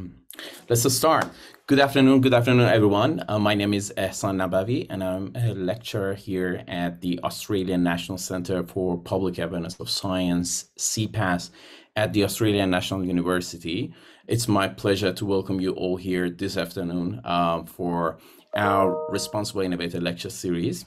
Um, let's start. Good afternoon, good afternoon, everyone. Uh, my name is Ehsan Nabavi, and I'm a lecturer here at the Australian National Centre for Public Awareness of Science, CPAS, at the Australian National University. It's my pleasure to welcome you all here this afternoon uh, for our Responsible Innovator Lecture Series.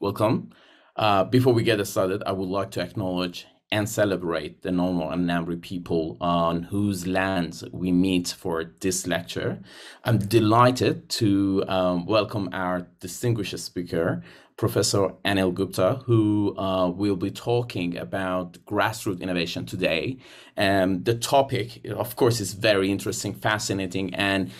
Welcome. Uh, before we get started, I would like to acknowledge and celebrate the Ngunnawal and Ngambri people on whose lands we meet for this lecture. I'm delighted to um, welcome our distinguished speaker, Professor Anil Gupta, who uh, will be talking about grassroots innovation today. And the topic, of course, is very interesting, fascinating, and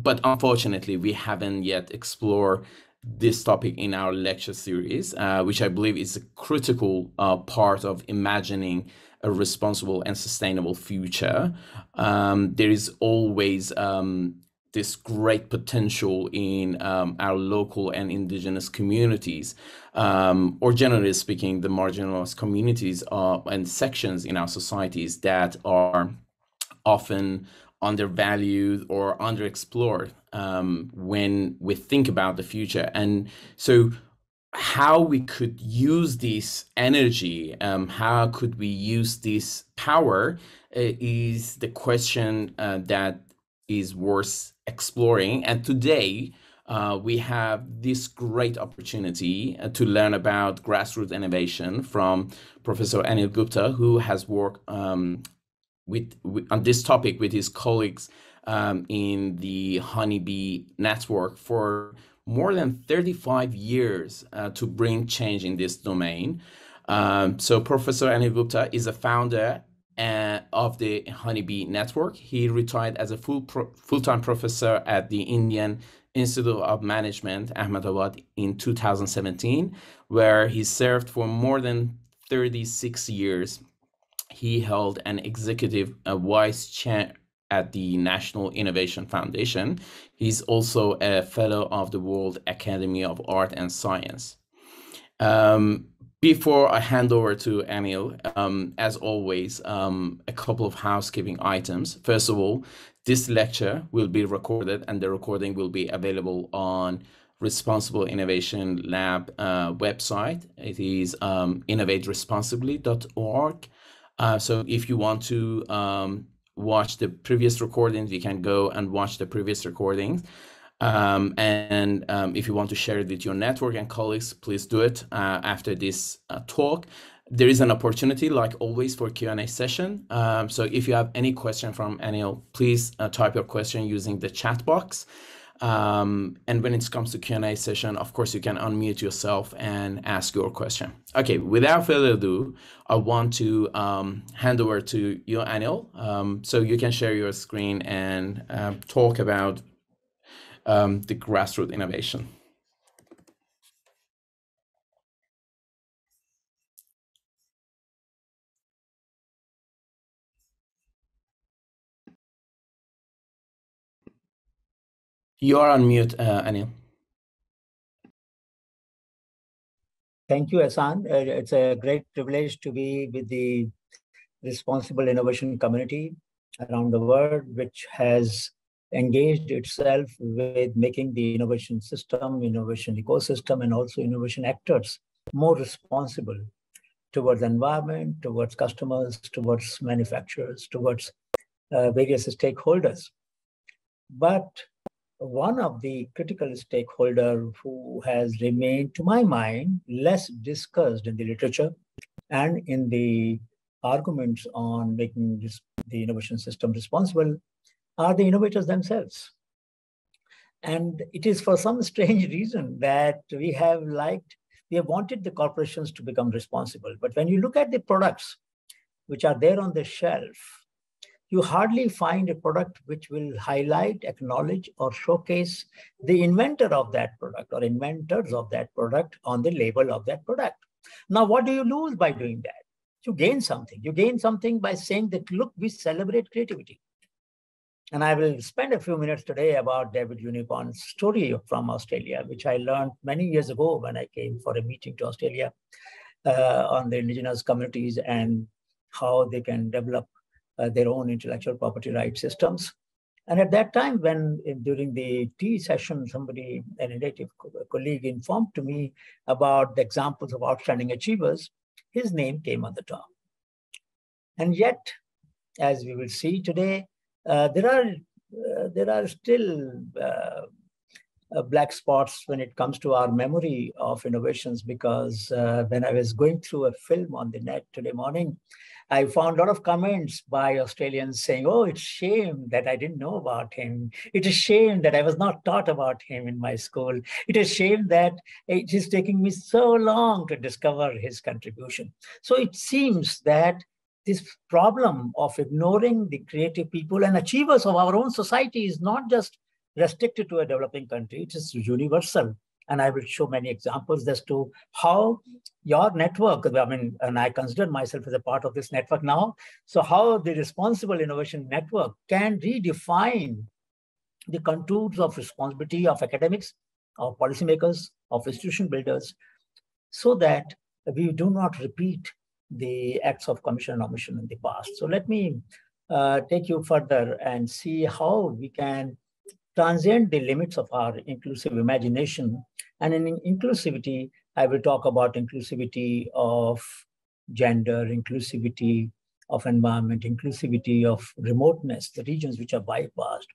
but unfortunately, we haven't yet explored this topic in our lecture series, uh, which I believe is a critical uh, part of imagining a responsible and sustainable future. Um, there is always um, this great potential in um, our local and indigenous communities, um, or generally speaking, the marginalized communities uh, and sections in our societies that are often undervalued or underexplored um, when we think about the future. And so, how we could use this energy, um, how could we use this power, uh, is the question uh, that is worth exploring. And today, uh, we have this great opportunity uh, to learn about grassroots innovation from Professor Anil Gupta, who has worked um, with, with, on this topic with his colleagues um, in the Honeybee Network for more than 35 years uh, to bring change in this domain. Um, so Professor Anil Gupta is a founder uh, of the Honeybee Network. He retired as a full pro- full-time professor at the Indian Institute of Management, Ahmedabad, in 2017, where he served for more than 36 years he held an executive uh, vice chair at the National Innovation Foundation. He's also a fellow of the World Academy of Art and Science. Um, before I hand over to Anil, um, as always, um, a couple of housekeeping items. First of all, this lecture will be recorded and the recording will be available on Responsible Innovation Lab uh, website. It is um, innovateresponsibly.org. Uh, so if you want to um, watch the previous recordings, you can go and watch the previous recordings. Um, and um, if you want to share it with your network and colleagues, please do it uh, after this uh, talk. There is an opportunity, like always, for Q&A session. Um, so if you have any question from Anil, please uh, type your question using the chat box. Um, and when it comes to Q&A session, of course, you can unmute yourself and ask your question. Okay, without further ado, I want to um, hand over to you, Anil, um, so you can share your screen and uh, talk about um, the grassroots innovation. You are on mute, uh, Anil. Thank you, Ehsan. Uh, it's a great privilege to be with the responsible innovation community around the world, which has engaged itself with making the innovation system, innovation ecosystem, and also innovation actors more responsible towards environment, towards customers, towards manufacturers, towards uh, various stakeholders. But one of the critical stakeholder who has remained, to my mind, less discussed in the literature and in the arguments on making this, the innovation system responsible are the innovators themselves. And it is for some strange reason that we have liked, we have wanted the corporations to become responsible. But when you look at the products which are there on the shelf, you hardly find a product which will highlight, acknowledge, or showcase the inventor of that product or inventors of that product on the label of that product. Now, what do you lose by doing that? You gain something. You gain something by saying that, look, we celebrate creativity. And I will spend a few minutes today about David Unaipon's story from Australia, which I learned many years ago when I came for a meeting to Australia uh, on the indigenous communities and how they can develop their own intellectual property rights systems. And at that time, when in, during the tea session, somebody, an native colleague informed to me about the examples of outstanding achievers, his name came on the top. And yet, as we will see today, uh, there are uh, there are still uh, uh, black spots when it comes to our memory of innovations because uh, when I was going through a film on the net today morning, I found a lot of comments by Australians saying, oh, it's shame that I didn't know about him. It is shame that I was not taught about him in my school. It is shame that it is taking me so long to discover his contribution. So it seems that this problem of ignoring the creative people and achievers of our own society is not just restricted to a developing country, it is universal. And I will show many examples as to how your network, I mean, and I consider myself as a part of this network now. So, how the responsible innovation network can redefine the contours of responsibility of academics, of policymakers, of institution builders, so that we do not repeat the acts of commission and omission in the past. So, let me uh, take you further and see how we can transcend the limits of our inclusive imagination. And in inclusivity, I will talk about inclusivity of gender, inclusivity of environment, inclusivity of remoteness, the regions which are bypassed,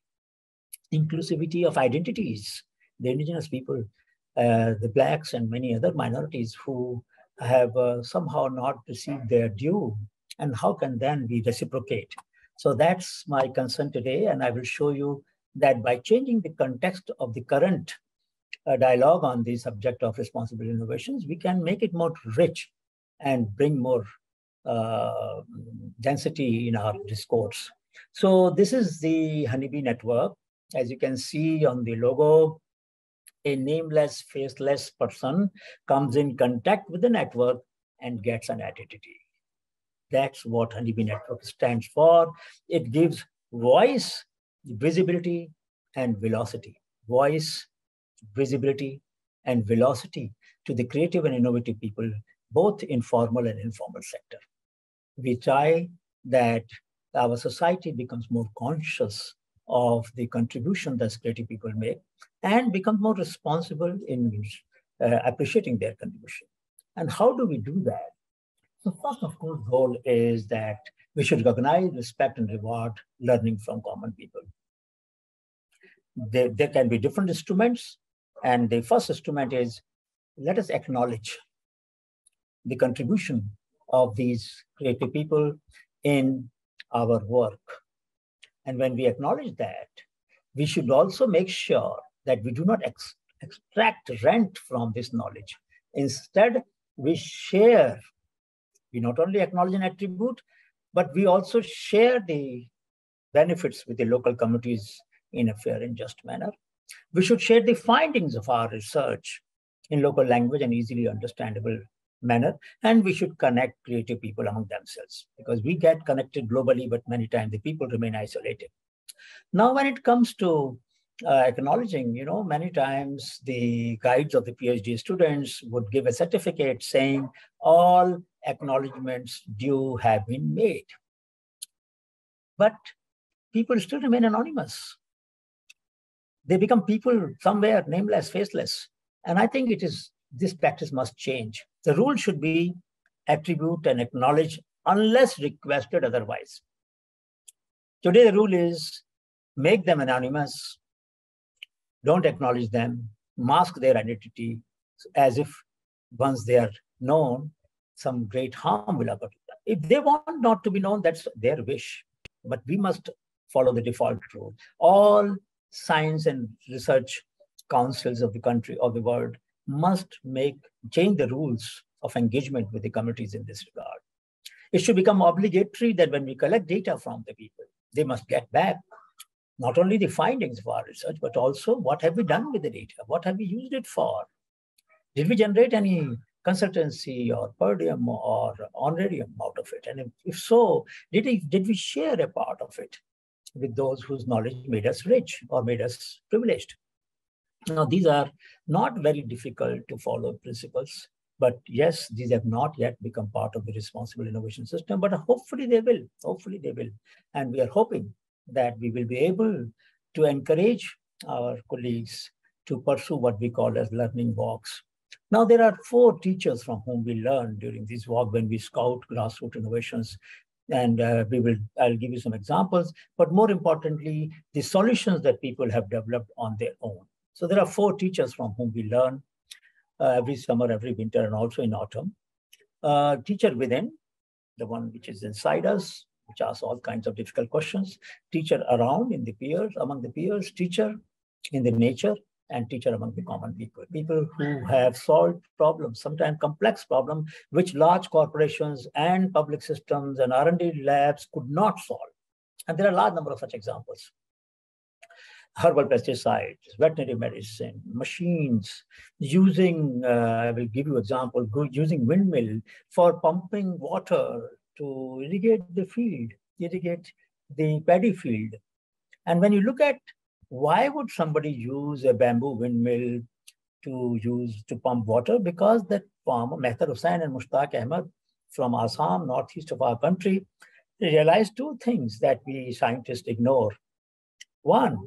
inclusivity of identities, the indigenous people, uh, the blacks and many other minorities who have uh, somehow not received their due, and how can then we reciprocate? So that's my concern today, and I will show you that by changing the context of the current uh, dialogue on the subject of responsible innovations, we can make it more rich and bring more uh, density in our discourse. So this is the Honeybee network. As you can see on the logo, a nameless, faceless person comes in contact with the network and gets an identity. That's what Honeybee Network stands for. It gives voice visibility and velocity, voice, visibility, and velocity to the creative and innovative people, both in formal and informal sector. We try that our society becomes more conscious of the contribution that creative people make and become more responsible in uh, appreciating their contribution. And how do we do that? The first, of course, goal is that we should recognize, respect, and reward learning from common people. There, there can be different instruments. And the first instrument is let us acknowledge the contribution of these creative people in our work. And when we acknowledge that, we should also make sure that we do not ex extract rent from this knowledge. Instead, we share. We not only acknowledge and attribute, but we also share the benefits with the local communities in a fair and just manner. We should share the findings of our research in local language and easily understandable manner. And we should connect creative people among themselves because we get connected globally, but many times the people remain isolated. Now, when it comes to uh, acknowledging, you know, many times the guides of the PhD students would give a certificate saying all acknowledgements due have been made. But people still remain anonymous. They become people somewhere nameless, faceless. And I think it is this practice must change. The rule should be attribute and acknowledge unless requested otherwise. Today, the rule is make them anonymous, don't acknowledge them, mask their identity as if once they are known, some great harm will occur to them. If they want not to be known, that's their wish. But we must follow the default rule. All science and research councils of the country or the world must make change the rules of engagement with the communities in this regard. It should become obligatory that when we collect data from the people, they must get back not only the findings of our research, but also what have we done with the data? What have we used it for? Did we generate any consultancy or per diem or honorarium out of it? And if, if so, did, it, did we share a part of it? With those whose knowledge made us rich or made us privileged. Now, these are not very difficult to follow principles. But yes, these have not yet become part of the responsible innovation system, but hopefully they will. Hopefully they will. And we are hoping that we will be able to encourage our colleagues to pursue what we call as learning walks. Now, there are four teachers from whom we learn during this walk when we scout grassroots innovations. And uh, we will, I'll give you some examples, but more importantly, the solutions that people have developed on their own. So there are four teachers from whom we learn uh, every summer, every winter, and also in autumn. Uh, teacher within, the one which is inside us, which asks all kinds of difficult questions. Teacher around in the peers, among the peers, teacher in the nature, and teacher among the common people. People who have solved problems, sometimes complex problems, which large corporations and public systems and R&D labs could not solve. And there are a large number of such examples. Herbal pesticides, veterinary medicine, machines, using, uh, I will give you example, using windmill for pumping water to irrigate the field, irrigate the paddy field. And when you look at why would somebody use a bamboo windmill to use to pump water? Because that farmer, Mehtar Hussain and Mushtaq Ahmed from Assam, northeast of our country, realized two things that we scientists ignore. One,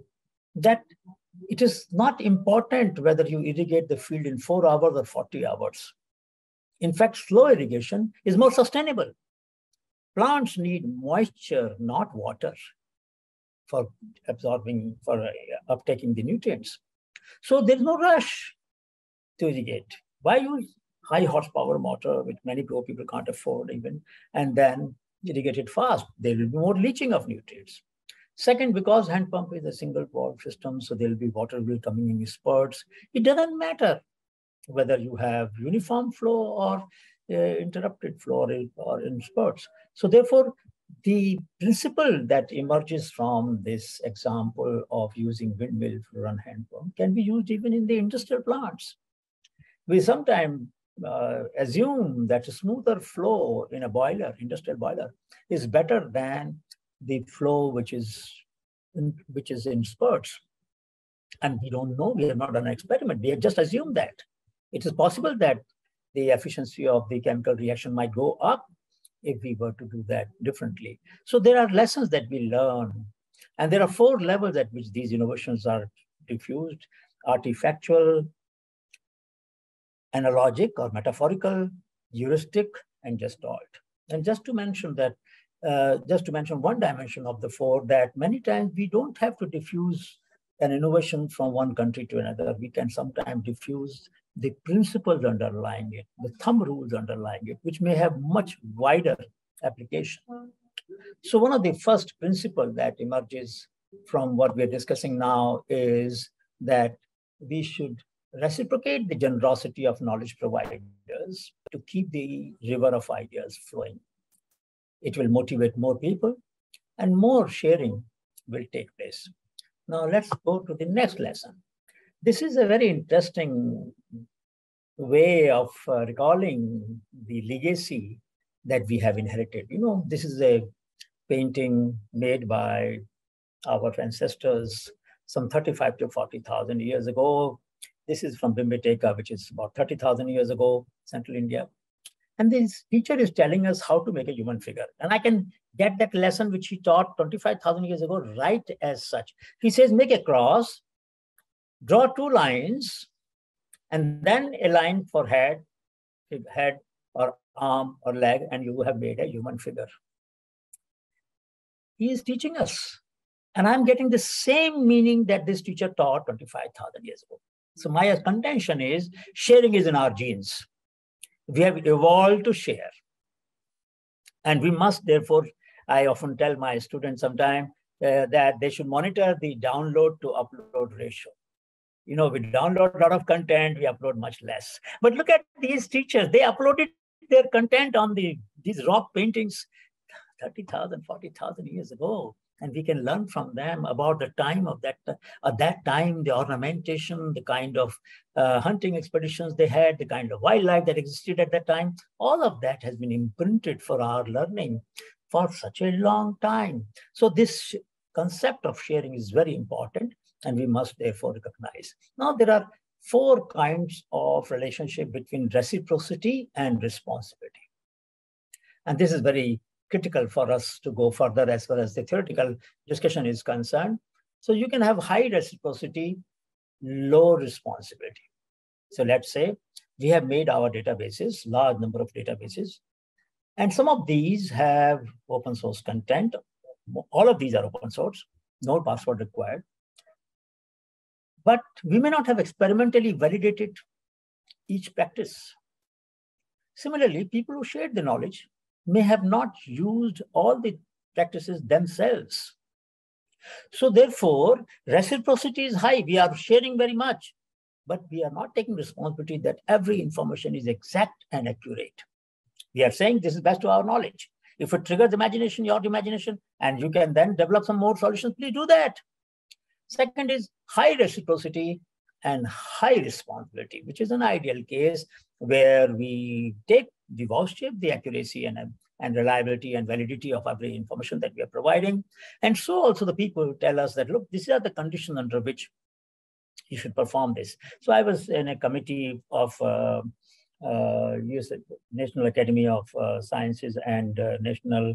that it is not important whether you irrigate the field in four hours or 40 hours. In fact, slow irrigation is more sustainable. Plants need moisture, not water, for absorbing, for uh, uptaking the nutrients. So there's no rush to irrigate. Why use high horsepower motor, which many poor people can't afford even, and then irrigate it fast? There will be more leaching of nutrients. Second, because hand pump is a single valve system, so there'll be water will coming in spurts. It doesn't matter whether you have uniform flow or uh, interrupted flow or, or in spurts. So therefore, the principle that emerges from this example of using windmill to run hand pump can be used even in the industrial plants. We sometimes uh, assume that a smoother flow in a boiler, industrial boiler, is better than the flow which is in, which is in spurts. And we don't know, we have not done an experiment. We have just assumed that. It is possible that the efficiency of the chemical reaction might go up if we were to do that differently. So there are lessons that we learn. And there are four levels at which these innovations are diffused, artifactual, analogic or metaphorical, heuristic, and gestalt. And just to mention that, uh, just to mention one dimension of the four, that many times we don't have to diffuse an innovation from one country to another. We can sometimes diffuse the principles underlying it, the thumb rules underlying it, which may have much wider application. So one of the first principles that emerges from what we're discussing now is that we should reciprocate the generosity of knowledge providers to keep the river of ideas flowing. It will motivate more people and more sharing will take place. Now let's go to the next lesson. This is a very interesting way of uh, recalling the legacy that we have inherited. You know, this is a painting made by our ancestors some 35 to 40,000 years ago. This is from Bhimbetka, which is about 30,000 years ago, Central India. And this teacher is telling us how to make a human figure. And I can get that lesson which he taught 25,000 years ago right as such. He says, make a cross, draw two lines, and then a line for head, head or arm or leg, and you have made a human figure. He is teaching us. And I'm getting the same meaning that this teacher taught 25,000 years ago. So my contention is sharing is in our genes. We have evolved to share. And we must therefore I often tell my students sometimes uh, that they should monitor the download to upload ratio. You know, we download a lot of content, we upload much less. But look at these teachers, they uploaded their content on the these rock paintings 30,000, 40,000 years ago. And we can learn from them about the time of that, at that time, the ornamentation, the kind of uh, hunting expeditions they had, the kind of wildlife that existed at that time. All of that has been imprinted for our learning for such a long time. So this concept of sharing is very important and we must therefore recognize. Now there are four kinds of relationship between reciprocity and responsibility. And this is very critical for us to go further as far as the theoretical discussion is concerned. So you can have high reciprocity, low responsibility. So let's say we have made our databases, large number of databases, and some of these have open source content. All of these are open source, no password required. But we may not have experimentally validated each practice. Similarly, people who shared the knowledge may have not used all the practices themselves. So therefore, reciprocity is high. We are sharing very much, but we are not taking responsibility that every information is exact and accurate. We are saying this is best to our knowledge. If it triggers imagination, your imagination, and you can then develop some more solutions, please do that. Second is high reciprocity and high responsibility, which is an ideal case where we take the voucher, the accuracy and, and reliability and validity of every information that we are providing. And so also the people tell us that, look, these are the conditions under which you should perform this. So I was in a committee of uh, uh, National Academy of uh, Sciences and uh, National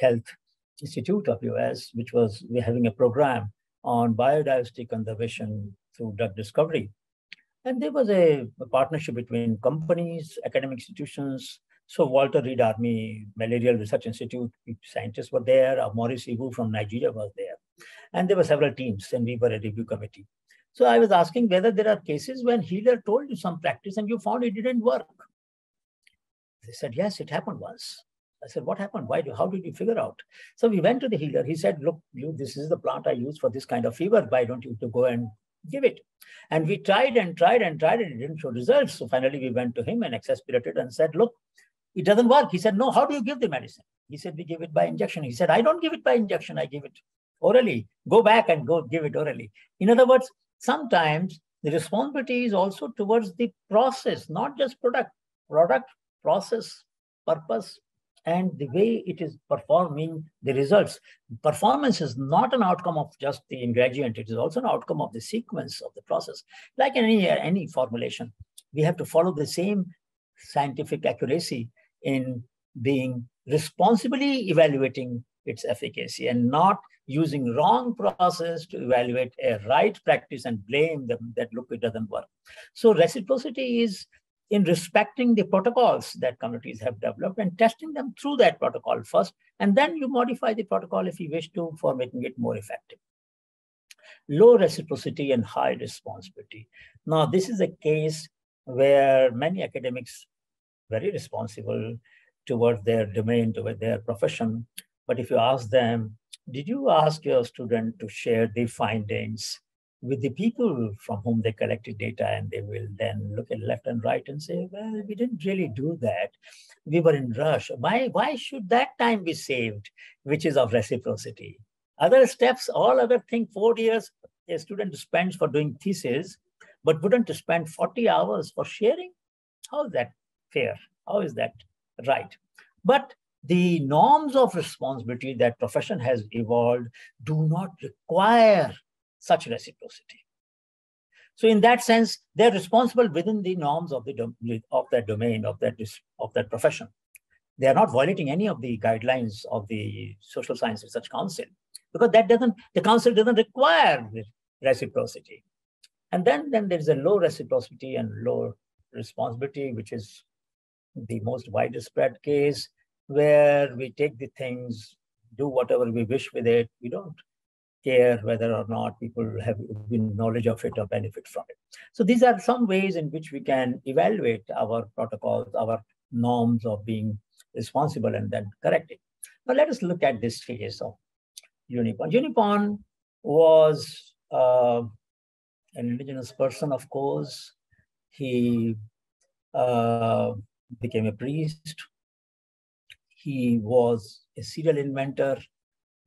Health Institute of US, which was we're having a program on biodiversity conservation through drug discovery. And there was a, a, partnership between companies, academic institutions. So Walter Reed Army Malarial Research Institute scientists were there. Uh, Maurice Iwu from Nigeria was there. And there were several teams and we were a review committee. So I was asking whether there are cases when healer told you some practice and you found it didn't work. They said, yes, it happened once. I said, what happened? Why? How did you figure out? So we went to the healer. He said, look, you, this is the plant I use for this kind of fever. Why don't you to go and give it? And we tried and tried and tried and it didn't show results. So finally we went to him and exasperated and said, look, it doesn't work. He said, no, how do you give the medicine? He said, we give it by injection. He said, I don't give it by injection. I give it orally. Go back and go give it orally. In other words, sometimes the responsibility is also towards the process, not just product, product, process, purpose, and the way it is performing the results. Performance is not an outcome of just the ingredient, it is also an outcome of the sequence of the process. Like any, any formulation, we have to follow the same scientific accuracy in being responsibly evaluating its efficacy and not using wrong process to evaluate a right practice and blame them that look it doesn't work so reciprocity is in respecting the protocols that communities have developed and testing them through that protocol first and then you modify the protocol if you wish to for making it more effective. Low reciprocity and high responsibility. Now this is a case where many academics very responsible towards their domain toward their profession but if you ask them did you ask your student to share the findings with the people from whom they collected data and they will then look at left and right and say well we didn't really do that. We were in rush. Why why should that time be saved which is of reciprocity? Other steps all other thing four years a student spends for doing thesis but wouldn't spend 40 hours for sharing. How is that fair? How is that right? But the norms of responsibility that profession has evolved do not require such reciprocity. So in that sense, they're responsible within the norms of the of that domain of that of that profession. They are not violating any of the guidelines of the Social Science Research Council because that doesn't the council doesn't require reciprocity. And then then there's a low reciprocity and low responsibility, which is the most widespread case where we take the things, do whatever we wish with it. We don't care whether or not people have knowledge of it or benefit from it. So these are some ways in which we can evaluate our protocols, our norms of being responsible and then correct it. Now let us look at this phase of Unaipon. Unaipon was uh, an indigenous person, of course. He uh, became a priest he was a serial inventor.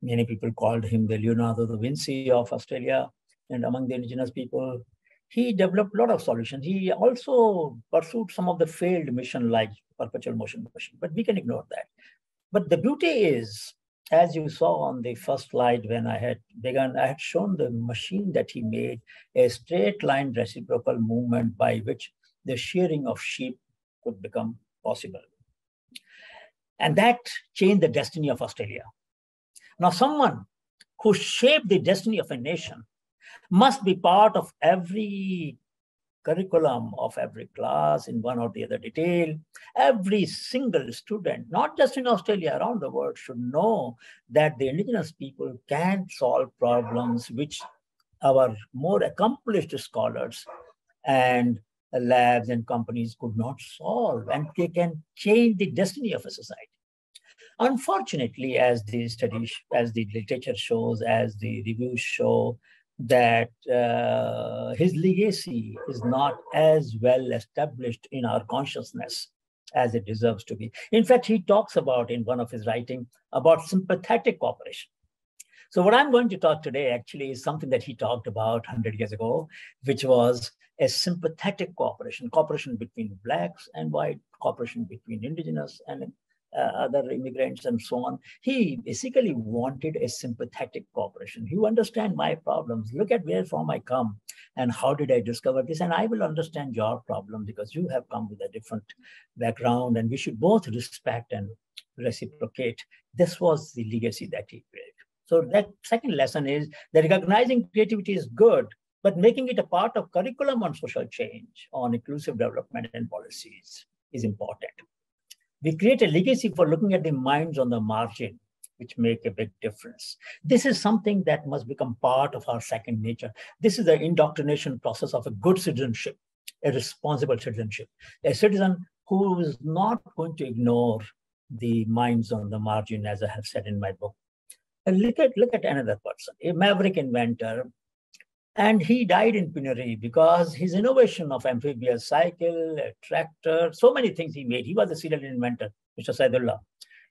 Many people called him the Leonardo da Vinci of Australia and among the indigenous people. He developed a lot of solutions. He also pursued some of the failed mission like perpetual motion machine, but we can ignore that. But the beauty is as you saw on the first slide when I had begun, I had shown the machine that he made, a straight line reciprocal movement by which the shearing of sheep could become possible. And that changed the destiny of Australia. Now, someone who shaped the destiny of a nation must be part of every curriculum of every class in one or the other detail. Every single student, not just in Australia, around the world, should know that the indigenous people can solve problems which our more accomplished scholars and labs and companies could not solve, and they can change the destiny of a society. Unfortunately, as the studies, as the literature shows, as the reviews show, that uh, his legacy is not as well established in our consciousness as it deserves to be. In fact, he talks about in one of his writing about sympathetic cooperation. So what I'm going to talk today actually is something that he talked about 100 years ago, which was a sympathetic cooperation, cooperation between blacks and white, cooperation between indigenous and Uh, other immigrants and so on. He basically wanted a sympathetic cooperation. You understand my problems. Look at where from I come and how did I discover this? And I will understand your problem because you have come with a different background and we should both respect and reciprocate. This was the legacy that he created. So that second lesson is that recognizing creativity is good, but making it a part of curriculum on social change, on inclusive development and policies is important we create a legacy for looking at the minds on the margin, which make a big difference. This is something that must become part of our second nature. This is the indoctrination process of a good citizenship, a responsible citizenship, a citizen who is not going to ignore the minds on the margin, as I have said in my book. Look at look at another person, a maverick inventor and he died in penury because his innovation of amphibious cycle, tractor, so many things he made. He was a serial inventor, Mr. Saidullah.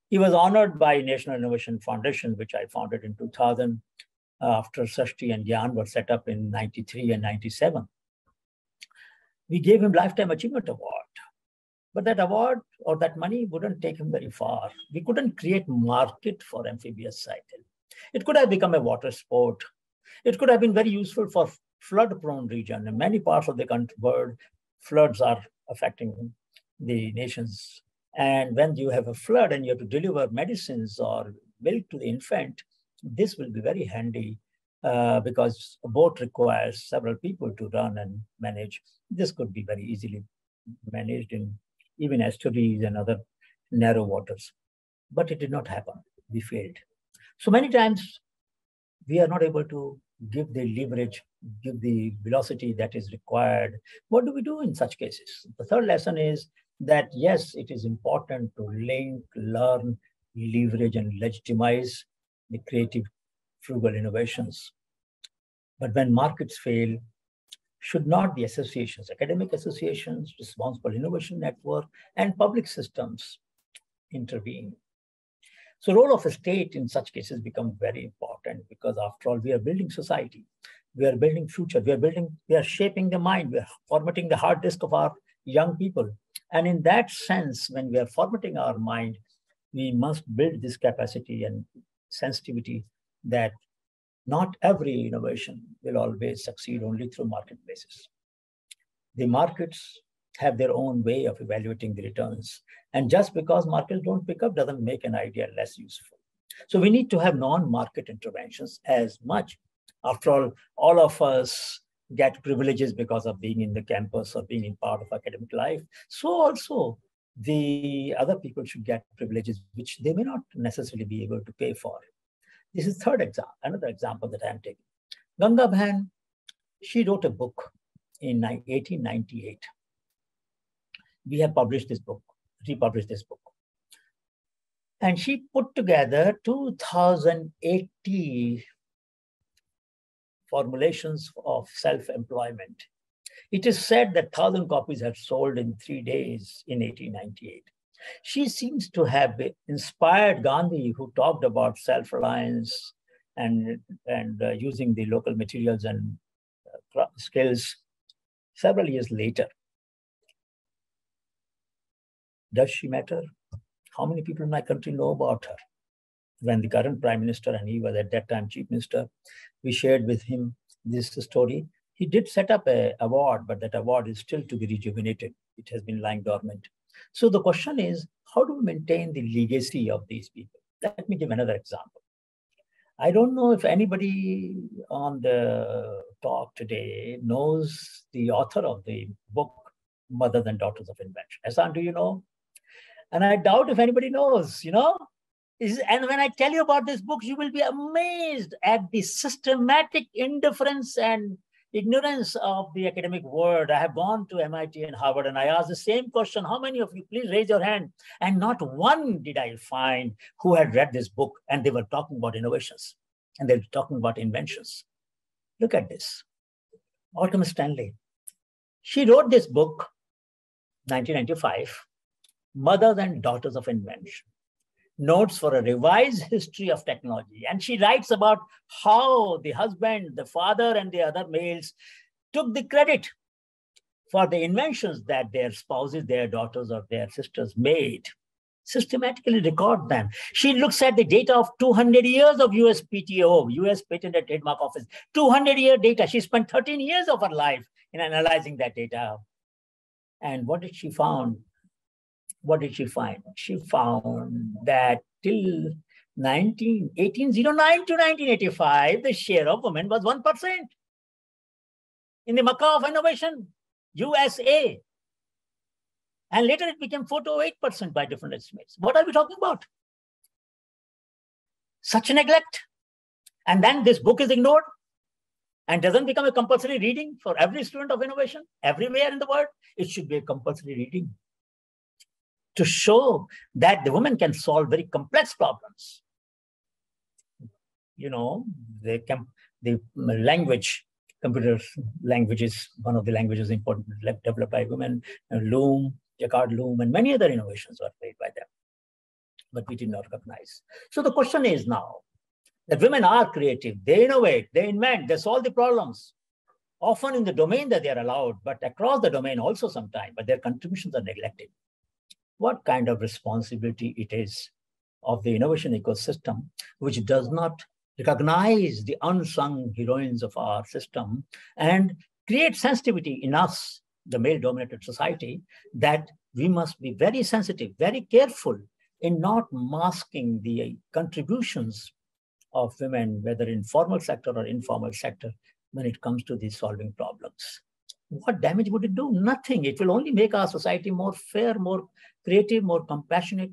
He was honored by National Innovation Foundation, which I founded in 2000 uh, after SRISTI and GIAN were set up in 93 and 97. We gave him Lifetime Achievement Award. But that award or that money wouldn't take him very far. We couldn't create market for amphibious cycle. It could have become a water sport it could have been very useful for flood-prone region. In many parts of the country, world, floods are affecting the nations. And when you have a flood and you have to deliver medicines or milk to the infant, this will be very handy uh, because a boat requires several people to run and manage. This could be very easily managed in even estuaries and other narrow waters. But it did not happen. We failed. So many times we are not able to give the leverage, give the velocity that is required. What do we do in such cases? The third lesson is that yes, it is important to link, learn, leverage, and legitimize the creative, frugal innovations. But when markets fail, should not the associations, academic associations, responsible innovation network, and public systems intervene? So role of a state in such cases become very important because after all, we are building society. We are building future. We are building, we are shaping the mind. We are formatting the hard disk of our young people. And in that sense, when we are formatting our mind, we must build this capacity and sensitivity that not every innovation will always succeed only through marketplaces. The markets have their own way of evaluating the returns. And just because markets don't pick up doesn't make an idea less useful. So we need to have non-market interventions as much. After all, all of us get privileges because of being in the campus or being in part of academic life. So also the other people should get privileges which they may not necessarily be able to pay for. This is third example, another example that I'm taking. Ganga Bhan, she wrote a book in 1898 we have published this book, republished this book. And she put together 2080 formulations of self-employment. It is said that 1,000 copies have sold in three days in 1898. She seems to have inspired Gandhi, who talked about self-reliance and, and uh, using the local materials and uh, skills several years later. Does she matter? How many people in my country know about her? when the current prime minister and he was at that time chief minister, we shared with him this story. He did set up a award, but that award is still to be rejuvenated. It has been lying dormant. So the question is, how do we maintain the legacy of these people? Let me give another example. I don't know if anybody on the talk today knows the author of the book, Mothers and Daughters of Invention. Hassan, do you know? And I doubt if anybody knows, you know? and when I tell you about this book, you will be amazed at the systematic indifference and ignorance of the academic world. I have gone to MIT and Harvard and I asked the same question. How many of you, please raise your hand? And not one did I find who had read this book and they were talking about innovations and they were talking about inventions. Look at this. Autumn Stanley. She wrote this book, 1995, Mothers and Daughters of Invention notes for a revised history of technology. And she writes about how the husband, the father, and the other males took the credit for the inventions that their spouses, their daughters, or their sisters made. Systematically record them. She looks at the data of 200 years of USPTO, US Patent and Trademark Office, 200 year data. She spent 13 years of her life in analyzing that data. And what did she found? What did she find? She found that till 19, 1809 to 1985, the share of women was 1%. In the Mecca of Innovation, USA. And later it became 4 to 8% by different estimates. What are we talking about? Such neglect. And then this book is ignored and doesn't become a compulsory reading for every student of innovation everywhere in the world. It should be a compulsory reading to show that the women can solve very complex problems. You know, they can, the language, computer language is one of the languages important developed by women, uh, Loom, Jacquard Loom, and many other innovations were made by them, but we did not recognize. So the question is now that women are creative, they innovate, they invent, they solve the problems, often in the domain that they are allowed, but across the domain also sometimes, but their contributions are neglected what kind of responsibility it is of the innovation ecosystem, which does not recognize the unsung heroines of our system and create sensitivity in us, the male dominated society, that we must be very sensitive, very careful in not masking the contributions of women, whether in formal sector or informal sector, when it comes to these solving problems what damage would it do? Nothing. It will only make our society more fair, more creative, more compassionate,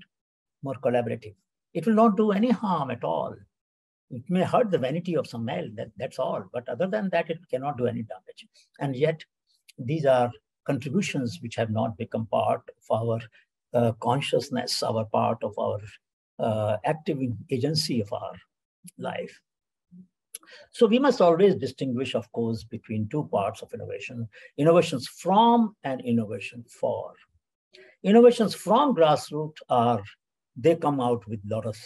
more collaborative. It will not do any harm at all. It may hurt the vanity of some male, that, that's all. But other than that, it cannot do any damage. And yet, these are contributions which have not become part of our uh, consciousness, our part of our uh, active agency of our life. So we must always distinguish, of course, between two parts of innovation, innovations from and innovation for. Innovations from grassroots are, they come out with a lot of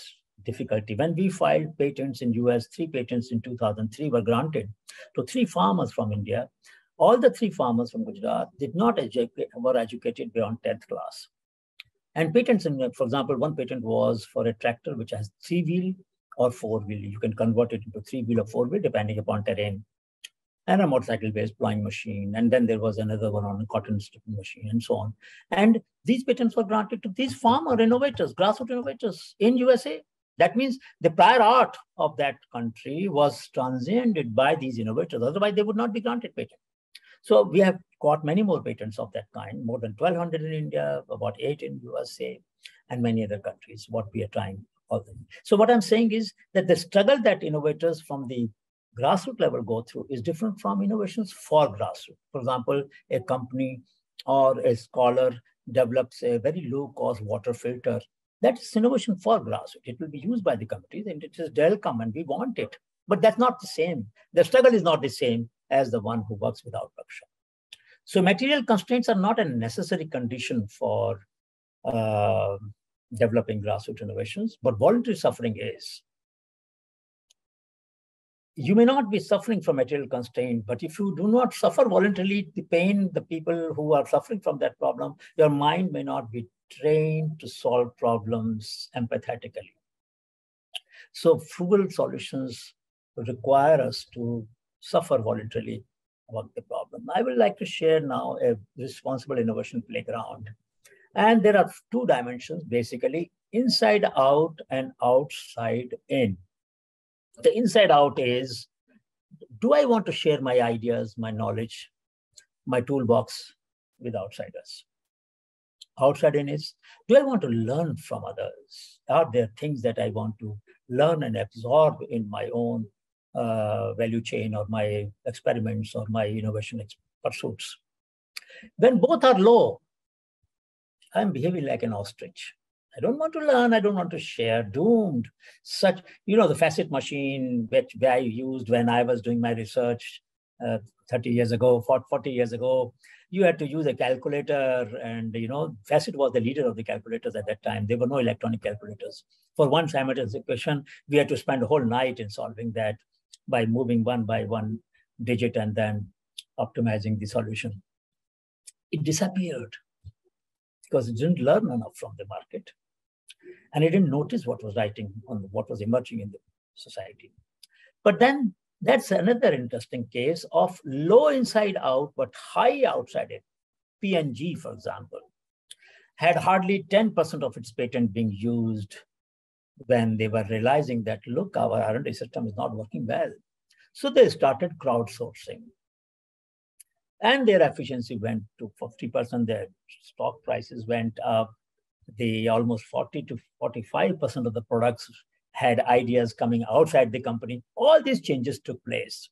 difficulty. When we filed patents in US, three patents in 2003 were granted to three farmers from India. All the three farmers from Gujarat did not educate, were educated beyond 10th class. And patents, in, for example, one patent was for a tractor which has three wheel or four wheel. You can convert it into three wheel or four wheel depending upon terrain. And a motorcycle based plowing machine. And then there was another one on a cotton stripping machine and so on. And these patents were granted to these farmer innovators, grassroots innovators in USA. That means the prior art of that country was transcended by these innovators. Otherwise, they would not be granted patent. So we have got many more patents of that kind, more than 1,200 in India, about eight in USA, and many other countries, what we are trying so what I'm saying is that the struggle that innovators from the grassroots level go through is different from innovations for grassroots. For example, a company or a scholar develops a very low cost water filter. That is innovation for grassroots. It will be used by the communities and it is welcome and we want it. But that's not the same. The struggle is not the same as the one who works without workshop. So material constraints are not a necessary condition for uh, developing grassroots innovations, but voluntary suffering is. You may not be suffering from material constraint, but if you do not suffer voluntarily the pain, the people who are suffering from that problem, your mind may not be trained to solve problems empathetically. So frugal solutions require us to suffer voluntarily about the problem. I would like to share now a responsible innovation playground. And there are two dimensions, basically, inside out and outside in. The inside out is, do I want to share my ideas, my knowledge, my toolbox with outsiders? Outside in is, do I want to learn from others? Are there things that I want to learn and absorb in my own uh, value chain or my experiments or my innovation pursuits. When both are low, I'm behaving like an ostrich. I don't want to learn. I don't want to share. Doomed. Such, you know, the Facit machine which I used when I was doing my research uh, 30 years ago, 40 years ago, you had to use a calculator and, you know, Facit was the leader of the calculators at that time. There were no electronic calculators. For one simultaneous equation, we had to spend a whole night in solving that by moving one by one digit and then optimizing the solution. It disappeared because it didn't learn enough from the market and it didn't notice what was writing on what was emerging in the society. But then that's another interesting case of low inside out but high outside it. P&G, for example, had hardly 10% of its patent being used when they were realizing that, look, our R&D system is not working well. So they started crowdsourcing. And their efficiency went to 50%, their stock prices went up. The almost 40 to 45% of the products had ideas coming outside the company. All these changes took place.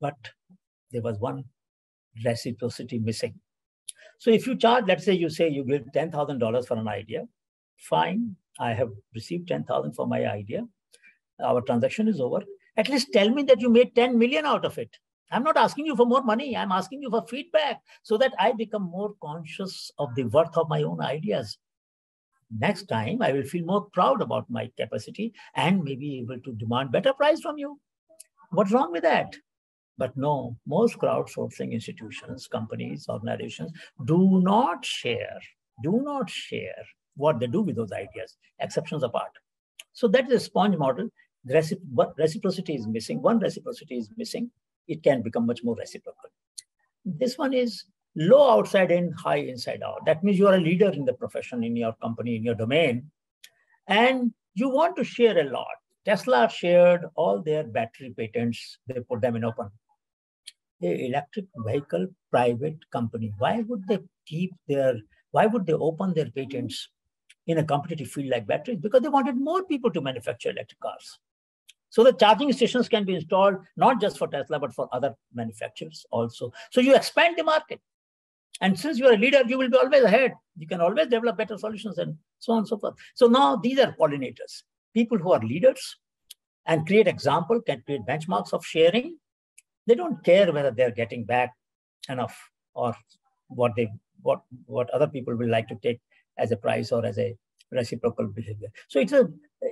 But there was one reciprocity missing. So if you charge, let's say you say you give $10,000 for an idea, fine, I have received 10,000 for my idea. Our transaction is over. At least tell me that you made 10 million out of it. I'm not asking you for more money. I'm asking you for feedback so that I become more conscious of the worth of my own ideas. Next time, I will feel more proud about my capacity and maybe able to demand better price from you. What's wrong with that? But no, most crowdsourcing institutions, companies, organizations do not share, do not share what they do with those ideas, exceptions apart. So that is a sponge model. Recip reciprocity is missing. One reciprocity is missing. It can become much more reciprocal. This one is low outside in, high inside out. That means you are a leader in the profession, in your company, in your domain, and you want to share a lot. Tesla shared all their battery patents. They put them in open. The electric vehicle private company, why would they keep their, why would they open their patents in a competitive field like batteries because they wanted more people to manufacture electric cars. So the charging stations can be installed not just for Tesla, but for other manufacturers also. So you expand the market. And since you're a leader, you will be always ahead. You can always develop better solutions and so on and so forth. So now these are pollinators, people who are leaders and create example, can create benchmarks of sharing. They don't care whether they're getting back enough or what they what what other people will like to take as a price or as a reciprocal behavior. So it's a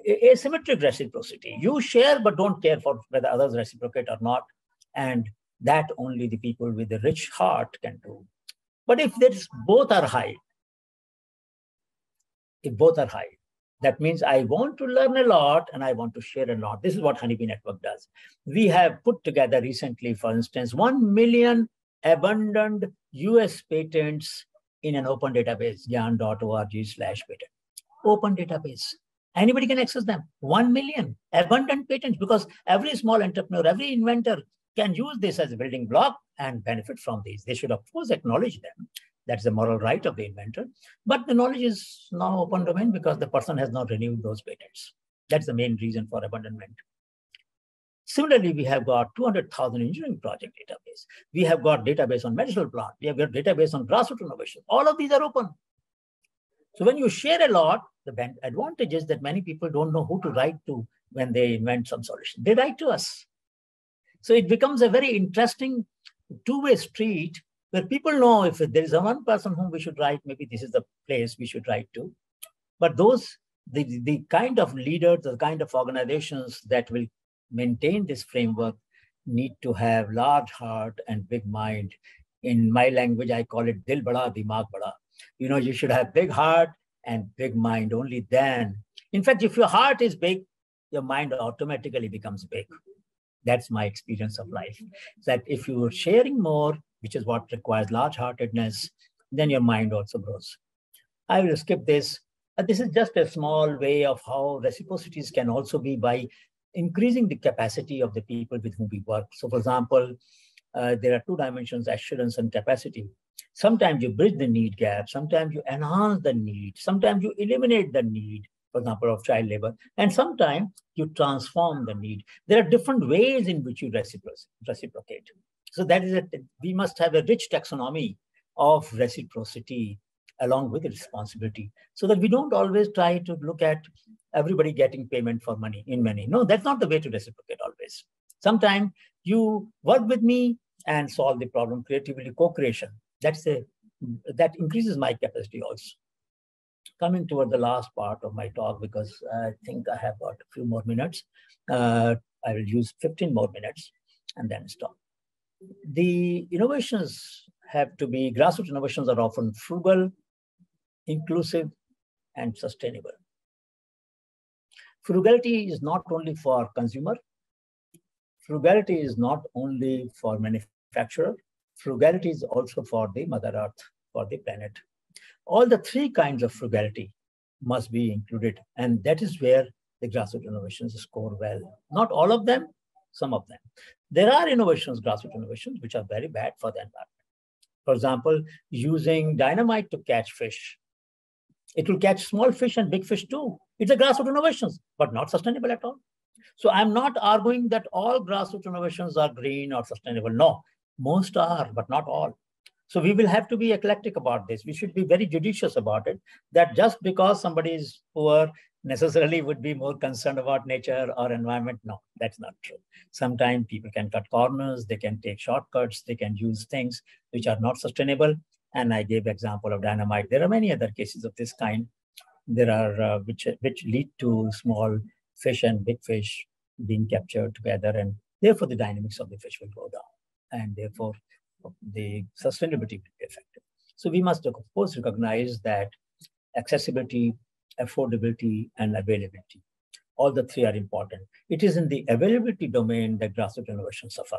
asymmetric reciprocity. You share but don't care for whether others reciprocate or not. And that only the people with the rich heart can do. But if there's both are high, if both are high, that means I want to learn a lot and I want to share a lot. This is what Honey Bee Network does. We have put together recently, for instance, 1 million abundant US patents in an open database, gian.org slash patent. Open database. Anybody can access them. 1 million abundant patents because every small entrepreneur, every inventor can use this as a building block and benefit from these. They should, of course, acknowledge them. That's the moral right of the inventor. But the knowledge is now open domain because the person has not renewed those patents. That's the main reason for abandonment. Similarly, we have got 200,000 engineering project database. We have got database on medicinal plant. We have got database on grassroots innovation. All of these are open. So when you share a lot, the advantage is that many people don't know who to write to when they invent some solution. They write to us. So it becomes a very interesting two-way street where people know if there is a one person whom we should write, maybe this is the place we should write to. But those, the, the kind of leaders, the kind of organizations that will maintain this framework need to have large heart and big mind. In my language, I call it dil bada, dimag bada. You know, you should have big heart and big mind. Only then In fact, if your heart is big, your mind automatically becomes big. That's my experience of life. That if you're sharing more, which is what requires large heartedness, then your mind also grows. I will skip this. Uh, this is just a small way of how reciprocities can also be by increasing the capacity of the people with whom we work. So, for example, uh, there are two dimensions assurance and capacity. Sometimes you bridge the need gap, sometimes you enhance the need, sometimes you eliminate the need, for example, of child labor, and sometimes you transform the need. There are different ways in which you reciprocate. So that is it. We must have a rich taxonomy of reciprocity along with responsibility so that we don't always try to look at everybody getting payment for money in money. No, that's not the way to reciprocate always. Sometimes you work with me and solve the problem creatively, co-creation. That's a that increases my capacity also. Coming toward the last part of my talk, because I think I have got a few more minutes. Uh, I will use 15 more minutes and then stop. The innovations have to be, grassroots innovations are often frugal, inclusive, and sustainable. Frugality is not only for consumer, frugality is not only for manufacturer, frugality is also for the mother earth, for the planet. All the three kinds of frugality must be included. And that is where the grassroots innovations score well. Not all of them, some of them. There are innovations, grassroots innovations, which are very bad for the environment. For example, using dynamite to catch fish. It will catch small fish and big fish too. It's a grassroots innovations, but not sustainable at all. So I'm not arguing that all grassroots innovations are green or sustainable. No, most are, but not all. So we will have to be eclectic about this. We should be very judicious about it. That just because somebody is poor necessarily would be more concerned about nature or environment. No, that's not true. Sometimes people can cut corners, they can take shortcuts, they can use things which are not sustainable. And I gave example of dynamite. There are many other cases of this kind. There are uh, which which lead to small fish and big fish being captured together, and therefore the dynamics of the fish will go down, and therefore the sustainability will be affected. So we must, of course, recognize that accessibility, affordability, and availability, all the three are important. It is in the availability domain that grassroots innovations suffer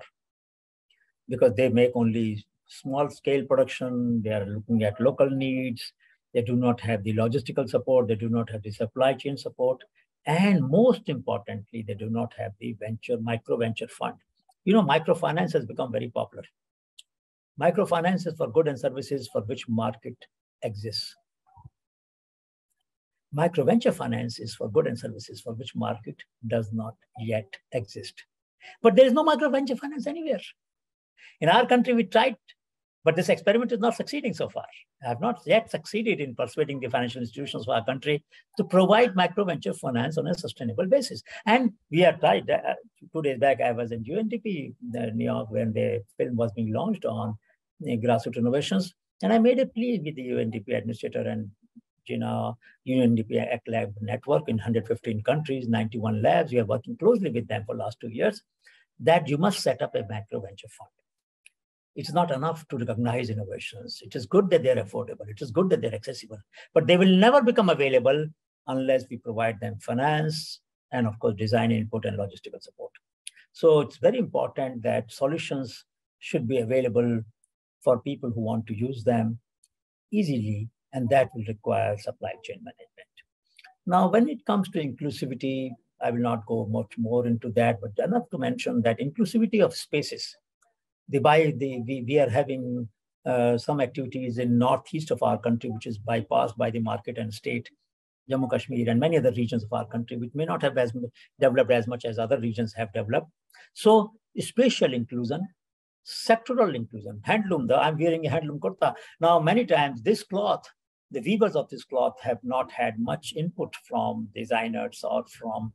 because they make only small scale production, they are looking at local needs, they do not have the logistical support, they do not have the supply chain support, and most importantly, they do not have the venture, micro venture fund. You know, microfinance has become very popular. Microfinance is for goods and services for which market exists. Micro venture finance is for goods and services for which market does not yet exist. But there is no micro venture finance anywhere. In our country, we tried but this experiment is not succeeding so far. I have not yet succeeded in persuading the financial institutions of our country to provide micro venture finance on a sustainable basis. And we have tried. Uh, two days back, I was in UNDP, New York, when the film was being launched on uh, grassroots innovations. And I made a plea with the UNDP administrator and you know, UNDP Acc Lab network in 115 countries, 91 labs. We are working closely with them for the last two years that you must set up a micro venture fund it's not enough to recognize innovations. It is good that they're affordable. It is good that they're accessible, but they will never become available unless we provide them finance and of course design input and logistical support. So it's very important that solutions should be available for people who want to use them easily, and that will require supply chain management. Now, when it comes to inclusivity, I will not go much more into that, but enough to mention that inclusivity of spaces the by the we, we are having uh, some activities in northeast of our country, which is bypassed by the market and state, Jammu Kashmir, and many other regions of our country, which may not have as developed as much as other regions have developed. So, spatial inclusion, sectoral inclusion, handloom. The, I'm wearing a handloom kurta now. Many times, this cloth, the weavers of this cloth have not had much input from designers or from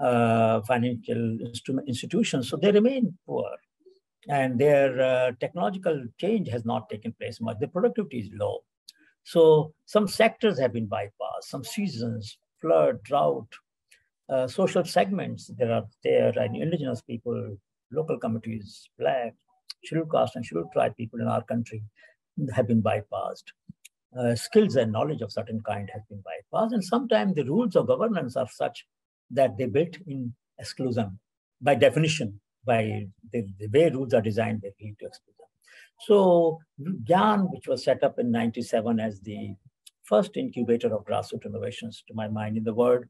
uh, financial institutions, so they remain poor and their uh, technological change has not taken place much. The productivity is low. So some sectors have been bypassed, some seasons, flood, drought, uh, social segments there are there, and indigenous people, local communities, black, scheduled caste and scheduled tribe people in our country have been bypassed. uh, skills and knowledge of certain kind has been bypassed. And sometimes the rules of governance are such that they built in exclusion by definition, by the, the way rules are designed, they lead to exclusion. So GIAN, which was set up in 97 as the first incubator of grassroots innovations to my mind in the world,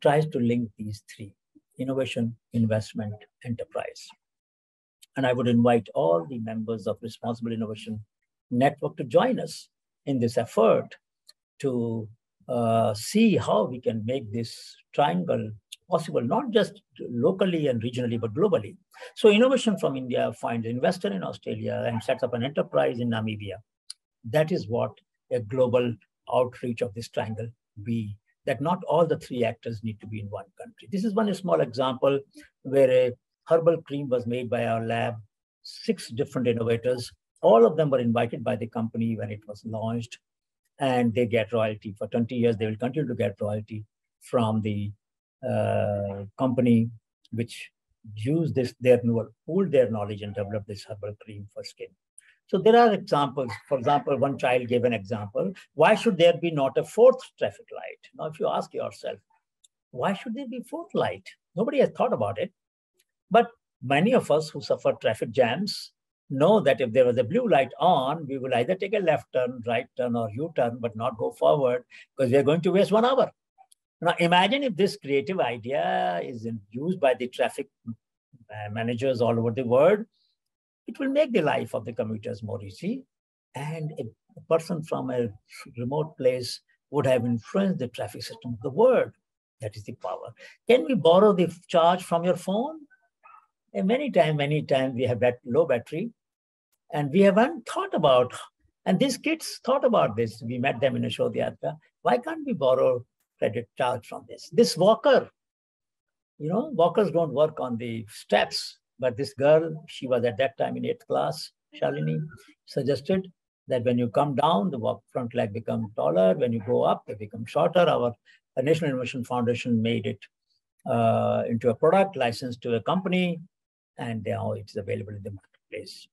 tries to link these three, innovation, investment, enterprise. And I would invite all the members of Responsible Innovation Network to join us in this effort to uh, see how we can make this triangle possible, not just locally and regionally, but globally. So innovation from India finds an investor in Australia and sets up an enterprise in Namibia. That is what a global outreach of this triangle be, that not all the three actors need to be in one country. This is one small example where a herbal cream was made by our lab, six different innovators. All of them were invited by the company when it was launched, and they get royalty. For 20 years, they will continue to get royalty from the uh, company which use this their pool their knowledge and develop this herbal cream for skin. So there are examples. For example, one child gave an example. Why should there be not a fourth traffic light? Now, if you ask yourself, why should there be fourth light? Nobody has thought about it. But many of us who suffer traffic jams know that if there was a blue light on, we will either take a left turn, right turn, or U-turn, but not go forward because we are going to waste one hour. Now, imagine if this creative idea is used by the traffic managers all over the world, it will make the life of the commuters more easy. And a, person from a remote place would have influenced the traffic system of the world. That is the power. Can we borrow the charge from your phone? And many times, many times we have that low battery and we haven't thought about, and these kids thought about this. We met them in a Shodhyatra. Why can't we borrow credit charge from this? This walker, you know, walkers don't work on the steps, but this girl, she was at that time in eighth class, Shalini, suggested that when you come down, the walk front leg become taller. When you go up, they become shorter. Our National Innovation Foundation made it uh, into a product licensed to a company and now it's available in the marketplace.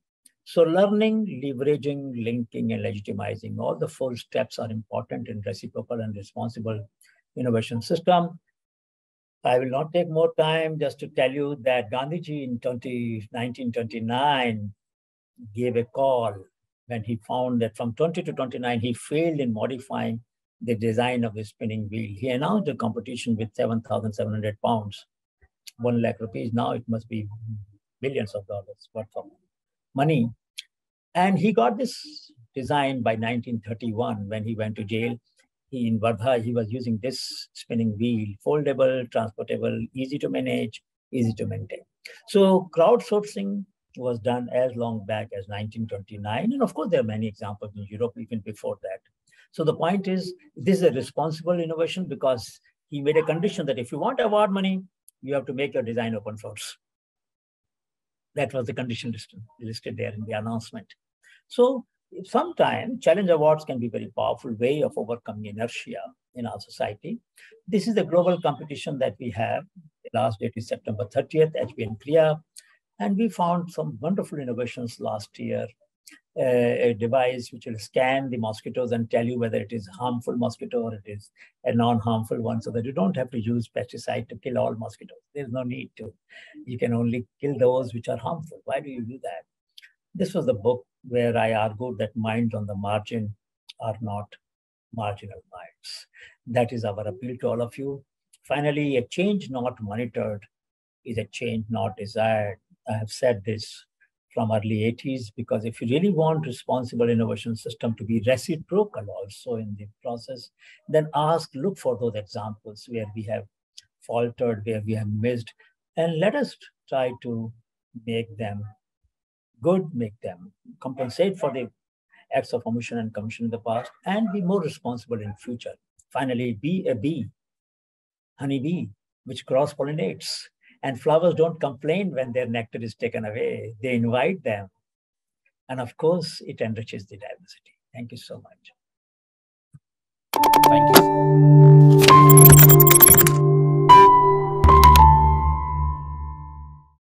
So learning, leveraging, linking, and legitimizing, all the four steps are important in reciprocal and responsible innovation system. I will not take more time just to tell you that Gandhiji in 20, 1929 gave a call when he found that from 20 to 29, he failed in modifying the design of the spinning wheel. He announced a competition with 7,700 pounds, 1 lakh rupees. Now it must be billions of dollars worth of money. And he got this design by 1931 when he went to jail. In Wardha, he was using this spinning wheel, foldable, transportable, easy to manage, easy to maintain. So crowdsourcing was done as long back as 1929. And of course, there are many examples in Europe even before that. So the point is, this is a responsible innovation because he made a condition that if you want award money, you have to make your design open source. That was the condition listed there in the announcement. So sometimes challenge awards can be very powerful way of overcoming inertia in our society. This is the global competition that we have. The last date is September 30th, HBN Kriya. And we found some wonderful innovations last year a device which will scan the mosquitoes and tell you whether it is harmful mosquito or it is a non-harmful one so that you don't have to use pesticide to kill all mosquitoes. There's no need to. You can only kill those which are harmful. Why do you do that? This was the book where I argued that minds on the margin are not marginal minds. That is our appeal to all of you. Finally, a change not monitored is a change not desired. I have said this from early 80s because if you really want responsible innovation system to be reciprocal also in the process then ask look for those examples where we have faltered where we have missed and let us try to make them good make them compensate for the acts of omission and commission in the past and be more responsible in future finally be a bee honey bee which cross pollinates and flowers don't complain when their nectar is taken away, they invite them. And of course, it enriches the diversity. Thank you so much. Thank you.